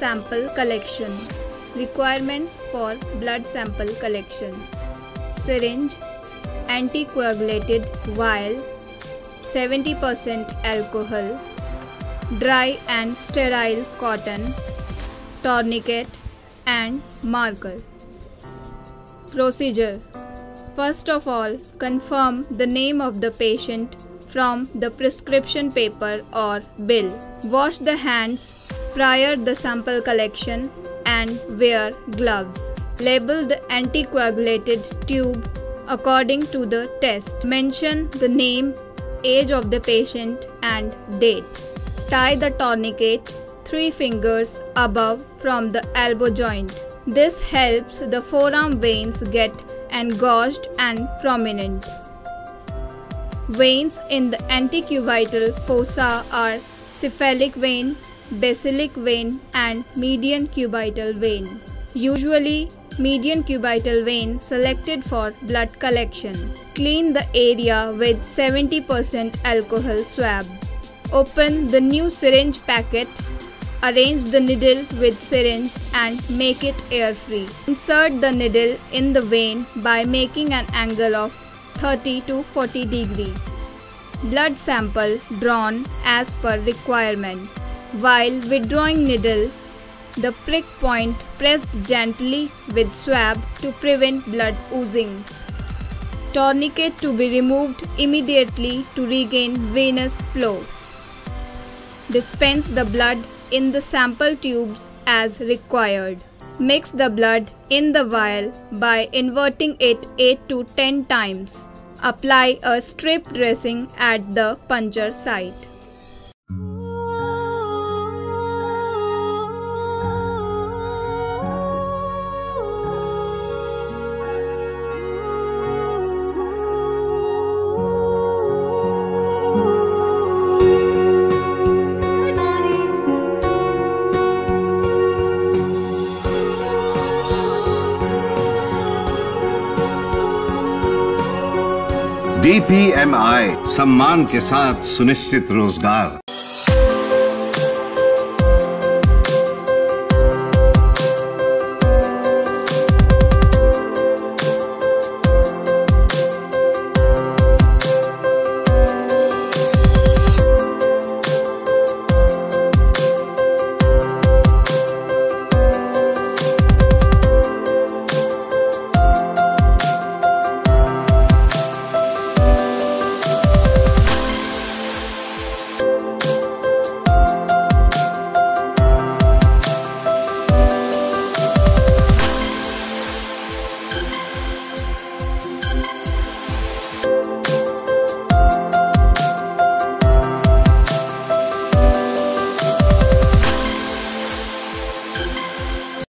sample collection. Requirements for blood sample collection syringe, anticoagulated vial, 70% alcohol, dry and sterile cotton, tourniquet, and marker. Procedure First of all, confirm the name of the patient from the prescription paper or bill. Wash the hands prior the sample collection and wear gloves. Label the anticoagulated tube according to the test. Mention the name, age of the patient and date. Tie the tourniquet 3 fingers above from the elbow joint. This helps the forearm veins get engorged and prominent. Veins in the antecubital fossa are cephalic vein, basilic vein and median cubital vein. Usually median cubital vein selected for blood collection. Clean the area with 70% alcohol swab. Open the new syringe packet Arrange the needle with syringe and make it air-free. Insert the needle in the vein by making an angle of 30 to 40 degree. Blood sample drawn as per requirement. While withdrawing needle, the prick point pressed gently with swab to prevent blood oozing. Tourniquet to be removed immediately to regain venous flow. Dispense the blood in the sample tubes as required. Mix the blood in the vial by inverting it 8 to 10 times. Apply a strip dressing at the puncture site. DPMI सम्मान के साथ सुनिश्चित रोज़गार।